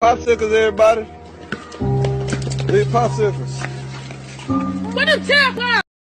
Popsicles, everybody. Big popsicles. What the tap